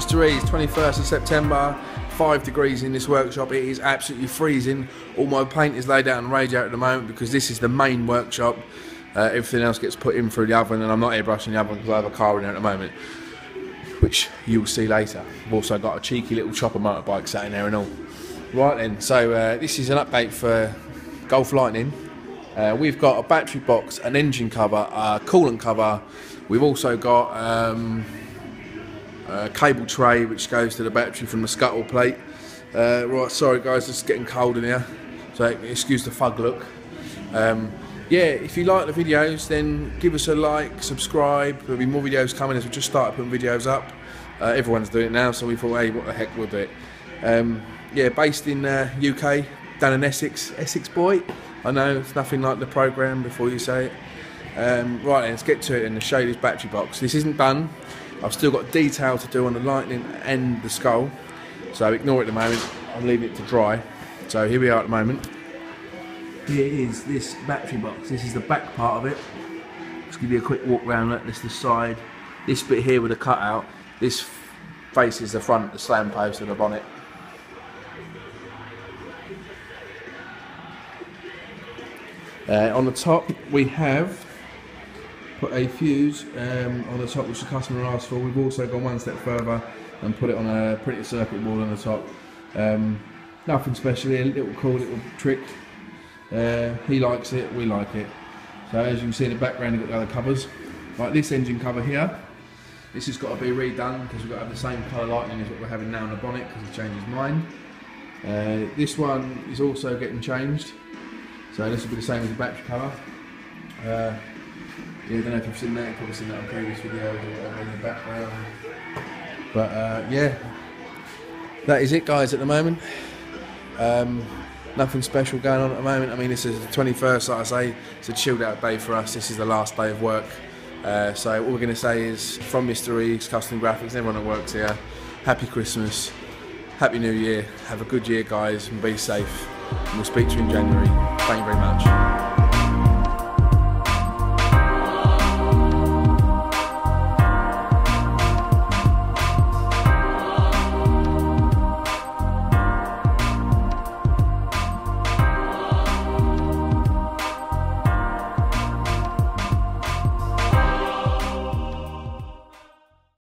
Mr. E's 21st of September, 5 degrees in this workshop. It is absolutely freezing. All my paint is laid out on the radiator at the moment because this is the main workshop. Uh, everything else gets put in through the oven, and I'm not airbrushing the oven because I have a car in there at the moment, which you'll see later. I've also got a cheeky little chopper motorbike sat in there and all. Right then, so uh, this is an update for Golf Lightning. Uh, we've got a battery box, an engine cover, a coolant cover. We've also got um, a cable tray which goes to the battery from the scuttle plate. Uh, right, sorry guys, it's getting cold in here, so excuse the fug look. Um, yeah, if you like the videos, then give us a like, subscribe. There'll be more videos coming as we just started putting videos up. Uh, everyone's doing it now, so we thought, hey, what the heck, we'll do it. Um, yeah, based in uh, UK, down in Essex, Essex boy. I know it's nothing like the program before you say it. Um, right, then, let's get to it and show you this battery box. This isn't done. I've still got detail to do on the lightning and the skull, so ignore it at the moment. I'm leaving it to dry. So here we are at the moment. Here is this battery box. This is the back part of it. Let's give you a quick walk around. Look, this is the side. This bit here with a cutout. This faces the front, the slam post of the bonnet. Uh, on the top we have put a fuse um, on the top which the customer asked for. We've also gone one step further and put it on a printed circuit board on the top. Um, nothing special here, little cool little trick. Uh, he likes it, we like it. So as you can see in the background you've got the other covers. Like this engine cover here, this has got to be redone because we've got to have the same colour lightning as what we're having now on the bonnet because he changed his mind. Uh, this one is also getting changed. So this will be the same as the battery cover. Uh, yeah, I don't know if you've seen that, you've probably seen that on previous videos or whatever in the background. But uh, yeah, that is it guys at the moment. Um, nothing special going on at the moment. I mean, this is the 21st, like I say, it's a chilled out day for us. This is the last day of work. Uh, so all we're going to say is from Mr. E's Custom Grafix, everyone that works here, Happy Christmas, Happy New Year, have a good year guys and be safe. And we'll speak to you in January. Thank you very much.